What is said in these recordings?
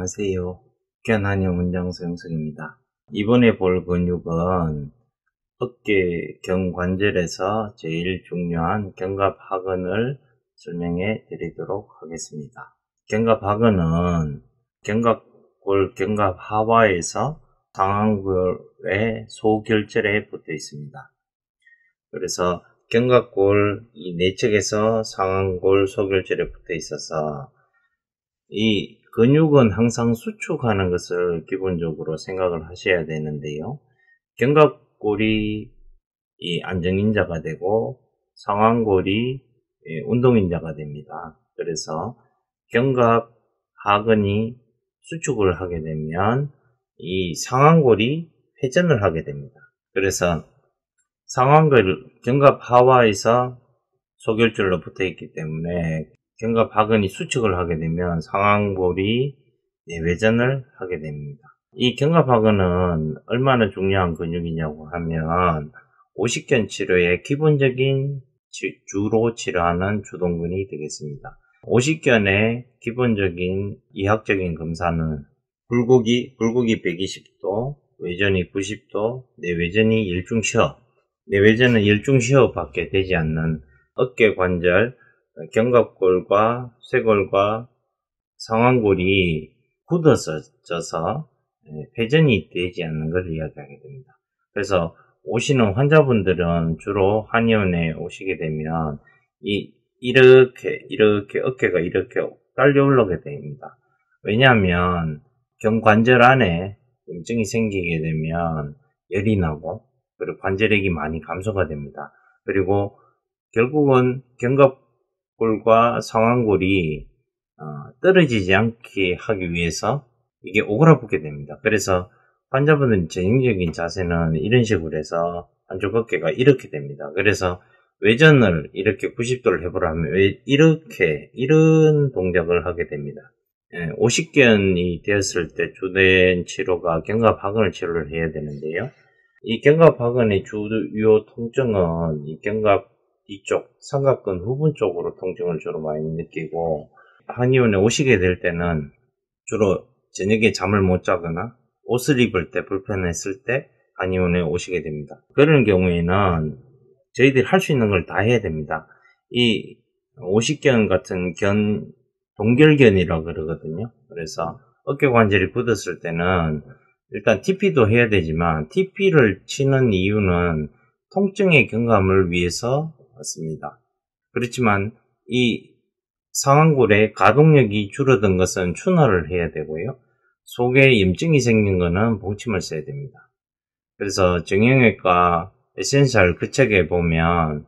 안녕하세요. 견한영 원장수 영석입니다. 이번에 볼 근육은 어깨 경관절에서 제일 중요한 견갑하근을 설명해 드리도록 하겠습니다. 견갑하근은 견갑골 견갑하와에서 상완골의 소결절에 붙어 있습니다. 그래서 견갑골 이 내측에서 상완골 소결절에 붙어 있어서 이 근육은 항상 수축하는 것을 기본적으로 생각을 하셔야 되는데요. 견갑골이 이 안정인자가 되고 상완골이 예, 운동인자가 됩니다. 그래서 견갑 하근이 수축을 하게 되면 이 상완골이 회전을 하게 됩니다. 그래서 상완골 견갑 하와에서 소결절로 붙어 있기 때문에 견갑 하근이 수축을 하게 되면 상완골이 내외전을 하게 됩니다. 이 견갑 하근은 얼마나 중요한 근육이냐고 하면 오십견 치료의 기본적인 주로 치료하는 주동근이 되겠습니다. 오십견의 기본적인 이학적인 검사는 불고기, 불고기 120도, 외전이 90도, 내외전이 일중시어, 내외전은 일중시어 밖에 되지 않는 어깨 관절, 견갑골과 쇄골과 상완골이 굳어져서 회전이 되지 않는 걸 이야기하게 됩니다. 그래서 오시는 환자분들은 주로 한의원에 오시게 되면 이 이렇게 이렇게 어깨가 이렇게 딸려 올라오게 됩니다. 왜냐하면 경관절 안에 염증이 생기게 되면 열이 나고 그리고 관절액이 많이 감소가 됩니다. 그리고 결국은 견갑 골과 상완골이 어, 떨어지지 않게 하기 위해서 이게 오그라붙게 됩니다. 그래서 환자분들 전형적인 자세는 이런 식으로 해서 한쪽 어깨가 이렇게 됩니다. 그래서 외전을 이렇게 90도를 해보라면 이렇게 이런 동작을 하게 됩니다. 예, 50견이 되었을 때 주된 치료가 견갑하근을 치료를 해야 되는데요. 이 견갑하근의 주요 통증은 이 견갑 뒤쪽 삼각근 후분 쪽으로 통증을 주로 많이 느끼고 한의원에 오시게 될 때는 주로 저녁에 잠을 못 자거나 옷을 입을 때 불편했을 때 한의원에 오시게 됩니다. 그런 경우에는 저희들이 할 수 있는 걸 다 해야 됩니다. 이 오십견 같은 견, 동결견이라고 그러거든요. 그래서 어깨 관절이 굳었을 때는 일단 TP도 해야 되지만 TP를 치는 이유는 통증의 경감을 위해서 맞습니다. 그렇지만 이 상완골의 가동력이 줄어든 것은 추나를 해야 되고요. 속에 염증이 생긴 것은 봉침을 써야 됩니다. 그래서 정형외과 essential 그 책에 보면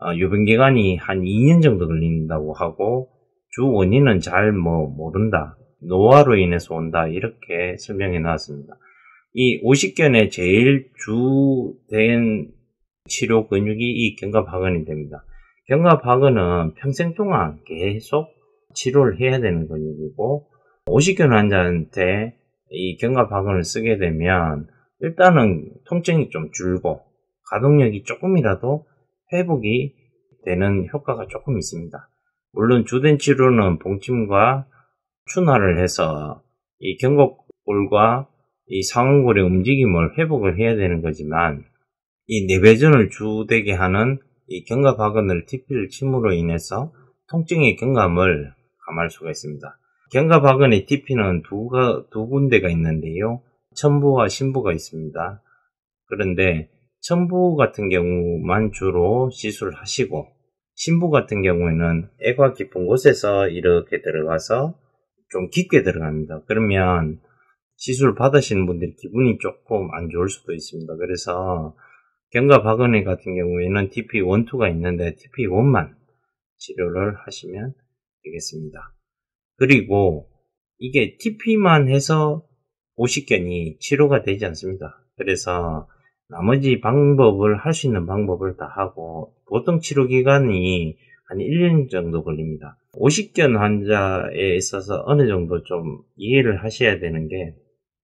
어, 유병기간이 한 2년 정도 걸린다고 하고 주 원인은 잘 뭐 모른다. 노화로 인해서 온다. 이렇게 설명해 놨습니다. 이 50견의 제일 주된 치료 근육이 이 견갑하근이 됩니다. 견갑하근은 평생 동안 계속 치료를 해야 되는 근육이고 50견 환자한테 이 견갑하근을 쓰게 되면 일단은 통증이 좀 줄고 가동력이 조금이라도 회복이 되는 효과가 조금 있습니다. 물론 주된 치료는 봉침과 추나를 해서 이 견갑골과 이 상완골의 움직임을 회복을 해야 되는 거지만 이 내배전을 주되게 하는 이 견갑하근을 TP를 침으로 인해서 통증의 경감을 감할 수가 있습니다. 견갑하근의 TP는 두, 두 군데가 있는데요. 첨부와 신부가 있습니다. 그런데 첨부 같은 경우만 주로 시술하시고 신부 같은 경우에는 애가 깊은 곳에서 이렇게 들어가서 좀 깊게 들어갑니다. 그러면 시술 받으시는 분들이 기분이 조금 안 좋을 수도 있습니다. 그래서 견갑하근의 같은 경우에는 TP12가 있는데 TP1만 치료를 하시면 되겠습니다. 그리고 이게 TP만 해서 50견이 치료가 되지 않습니다. 그래서 나머지 방법을 할 수 있는 방법을 다 하고 보통 치료 기간이 한 1년 정도 걸립니다. 50견 환자에 있어서 어느 정도 좀 이해를 하셔야 되는 게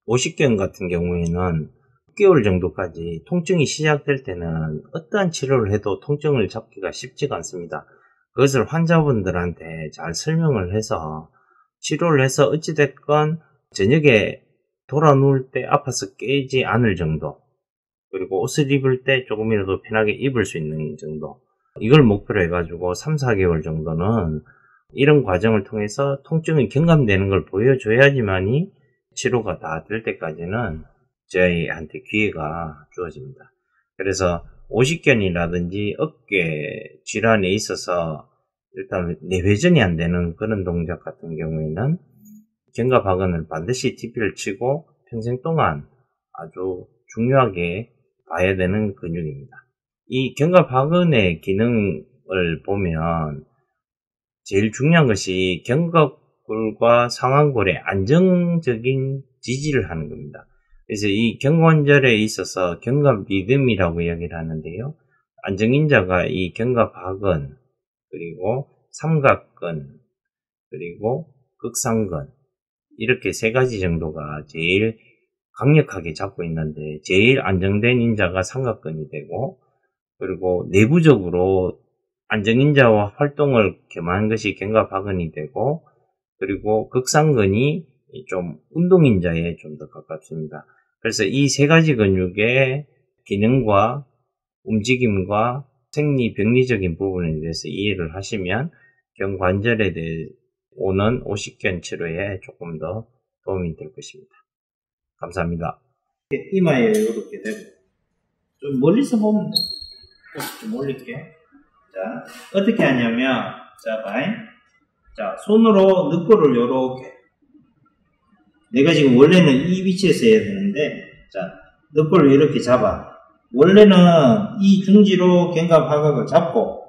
50견 같은 경우에는 6개월 정도까지 통증이 시작될 때는 어떠한 치료를 해도 통증을 잡기가 쉽지가 않습니다. 그것을 환자분들한테 잘 설명을 해서 치료를 해서 어찌됐건 저녁에 돌아 누울 때 아파서 깨지 않을 정도. 그리고 옷을 입을 때 조금이라도 편하게 입을 수 있는 정도. 이걸 목표로 해가지고 3, 4개월 정도는 이런 과정을 통해서 통증이 경감되는 걸 보여줘야지만이 치료가 다 될 때까지는 저희한테 기회가 주어집니다. 그래서 오십견이라든지 어깨 질환에 있어서 일단 내회전이 안 되는 그런 동작 같은 경우에는 견갑하근을 반드시 TP를 치고 평생 동안 아주 중요하게 봐야 되는 근육입니다. 이 견갑하근의 기능을 보면 제일 중요한 것이 견갑골과 상완골의 안정적인 지지를 하는 겁니다. 그래서 이 견관절에 있어서 견갑 리듬이라고 이야기를 하는데요. 안정인자가 이 견갑하근 그리고 삼각근 그리고 극상근 이렇게 세 가지 정도가 제일 강력하게 잡고 있는데 제일 안정된 인자가 삼각근이 되고 그리고 내부적으로 안정인자와 활동을 겸한 것이 견갑하근이 되고 그리고 극상근이 좀 운동인자에 좀 더 가깝습니다. 그래서 이 세 가지 근육의 기능과 움직임과 생리 병리적인 부분에 대해서 이해를 하시면 경관절에 대해 오는 오십견 치료에 조금 더 도움이 될 것입니다. 감사합니다. 이마에 이렇게 되고 좀 멀리서 보면 돼. 좀 올릴게. 자 어떻게 하냐면 자 봐잉. 자 손으로 늑골을 요렇게 내가 지금 원래는 이 위치에서 해야 되는데 자 늑골을 이렇게 잡아. 원래는 이 중지로 견갑 하각을 잡고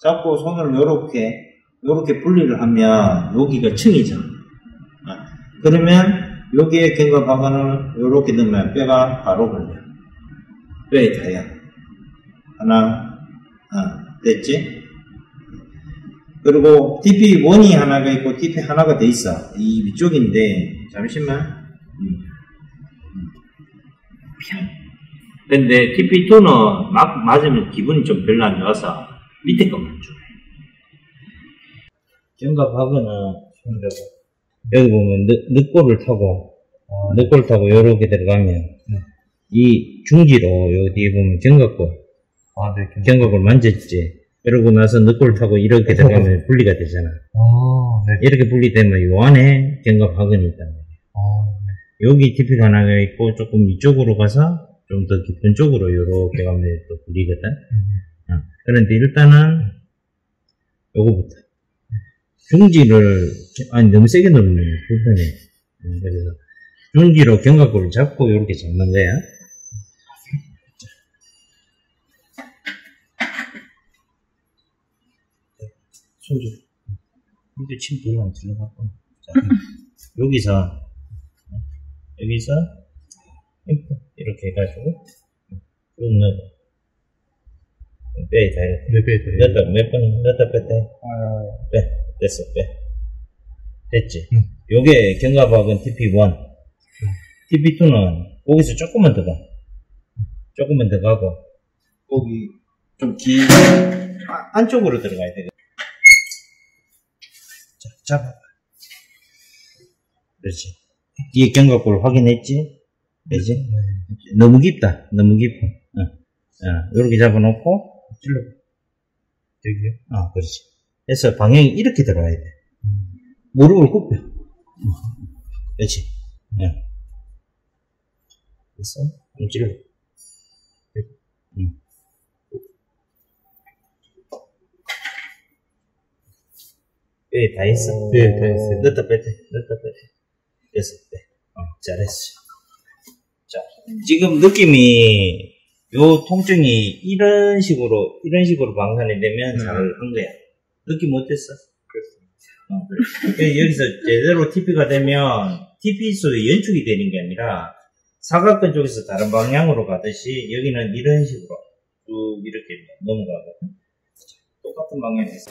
잡고 손을 요렇게 요렇게 분리를 하면 여기가 층이죠 아, 그러면 여기에 견갑 하각을 요렇게 넣으면 뼈가 바로 걸려. 뼈에 닿아요 하나 아, 됐지? 그리고 TP1이 하나가 있고 TP 하나가 돼 있어. 이 위쪽인데 잠시만. 음. 근데 TP2는 막 맞으면 기분이 좀 별로 안 좋아서 밑에 것만 줘. 견갑하거나 여기 보면 늦, 골을 타고 어, 늦골 타고 요렇게 들어가면 네. 이 중지로 여기 뒤에 보면 견갑골 아, 네, 견갑골 만졌지 그러고 나서 늦골 타고 이렇게 들어가면 분리가 되잖아 아, 네. 이렇게 분리되면 요 안에 견갑 하근이 있다 여기 TP 하나가 있고 조금 이쪽으로 가서 좀 더 깊은 쪽으로 이렇게 가면 또 불리거든. 음. 어. 그런데 일단은 요거부터 중지를 아니 너무 세게 누르면 불편해. 음, 그래서 중지로 견갑골을 잡고 이렇게 잡는 거야. 손주. 근데 침 별로 안 들어갔고. 자, 여기서 여기서 이렇게 해가지고 쭉 넣어 빼 다. 네, 빼, 빼. 넣었다, 몇 번, 넣었다, 뺐다. 아. 빼. 됐어, 빼. 됐지? 응. 요게 견갑학은 TP1. 응. TP2는 거기서 조금만 더 가. 조금만 더 가고, 거기 좀 길, 아, 안쪽으로 들어가야 돼. 자, 잡아봐. 그렇지. 뒤에 견갑골 확인했지? 그지? 네. 너무 깊다. 너무 깊어. 어. 어. 이렇게 잡아놓고, 찔러. 여기요? 어, 그렇지. 그래서 방향이 이렇게 들어와야 돼. 음. 무릎을 굽혀. 그렇지. 어. 됐어? 좀 찔러. 응. 네, 다 했어. 네, 다 했어요. 넣다 뺐다, 넣다 뺐다. 됐을 때. 어, 잘했어. 자, 지금 느낌이 요 통증이 이런 식으로 이런 식으로 방산이 되면 음. 잘한 거야. 느낌 어땠어? 어, 그래. 여기서 제대로 TP가 되면 TP 속에 연축이 되는 게 아니라 사각근 쪽에서 다른 방향으로 가듯이 여기는 이런 식으로 쭉 이렇게 넘어가거든. 똑같은 방향에서.